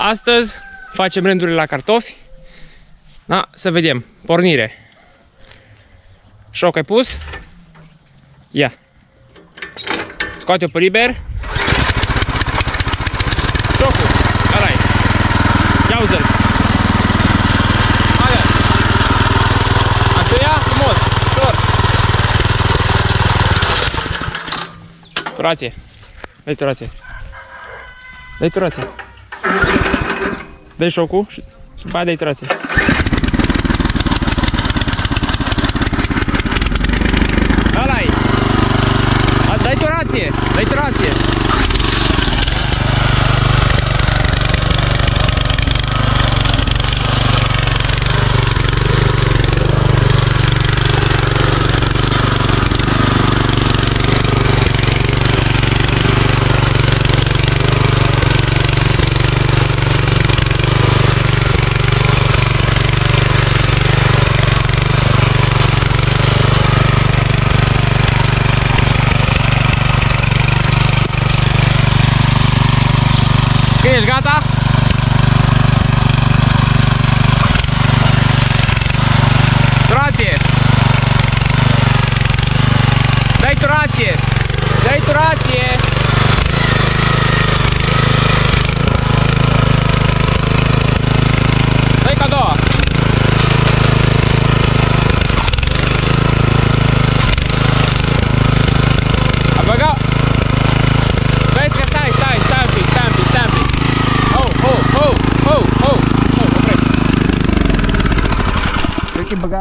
Astăzi facem rândurile la cartofi. Da, să vedem. Pornire. Șoc ai pus. Ia. Scoate-o pe liber. Șocul. ăla Ia uzi-l. Hai. Aceea, frumos. Ușor. Turație. Dai turație. Dai turație. Dai șocul și după aia dai turație. Ăla-i. Dai turație. Dai turație. Kibaga.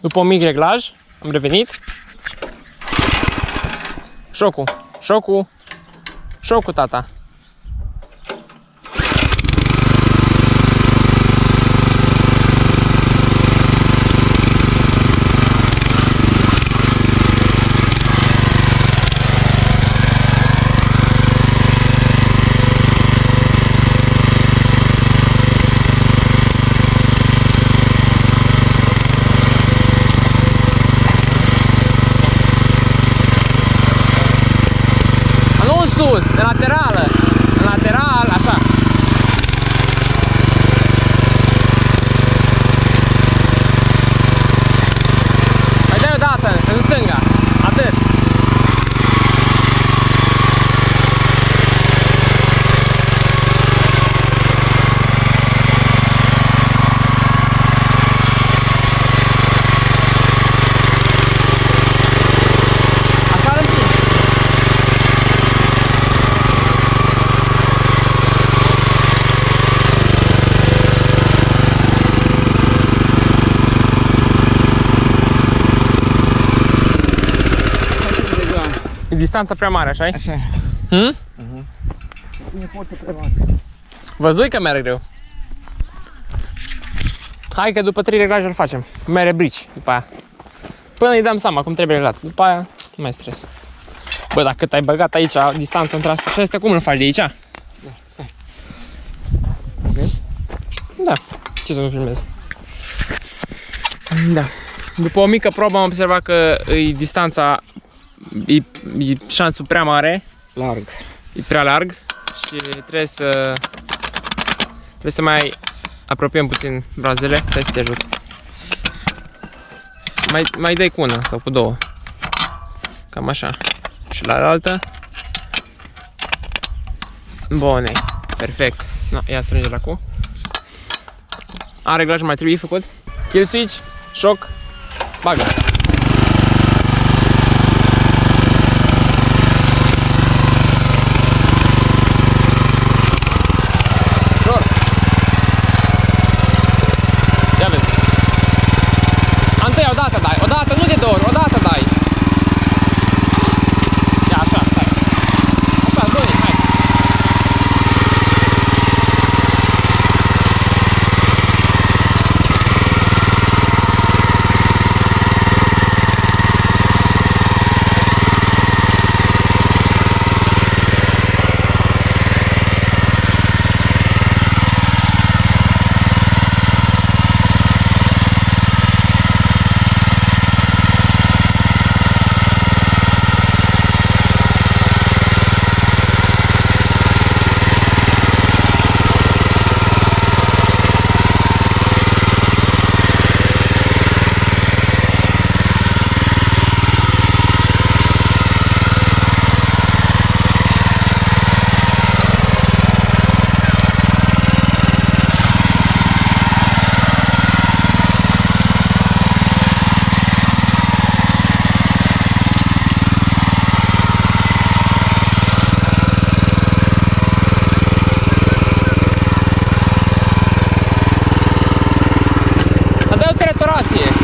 După un mic reglaj, am revenit. Șocul, șocul, șocul, tata. Nu în sus, de laterală. În lateral, așa. Mai dai o dată, în stânga. Atât. Așa îl împingi. E distanța prea mare, așa Așa e. Hmm? E foarte privat. Văzui că merg greu. Hai că după 3 reglaje îl facem. Mere brici după aia. Până îi dăm seama cum trebuie reglat. După aia nu mai stres. Bă, dacă cât ai băgat aici distanța între astea și astea, cum îl faci de aici? Da, stai. Vezi? Da. Ce să nu filmez? Da. După o mică probă am observat că e distanța, e, e șansul prea mare, Larg. e prea larg și trebuie să trebuie să mai apropiem puțin brazele, trebuie să te ajut. Mai, mai dai cu una sau cu două. Cam așa. Și la altă. Bune. Perfect. No, ia strânge la cu. A reglaj mai trebuie făcut. Kill switch, șoc, bagă. 大姐